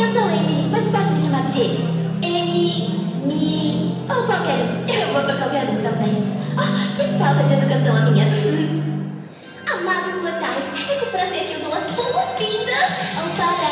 eu sou Amy, mas pode me chamar de Amy, Mi ou qualquer um. Eu vou pra qualquer um também. Ah, que falta de educação a minha. Amados mortais, é com prazer que eu dou as boas-vindas ao paraíso.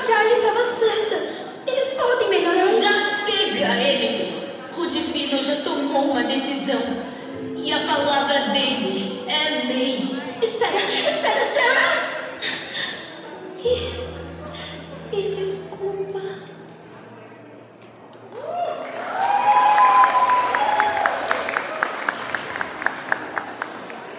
A Charlie estava certa. Eles podem melhorar isso. Já chega, Emily. O Divino já tomou uma decisão. E a palavra dele é lei. Espera, espera, Sarah! E, e desculpa.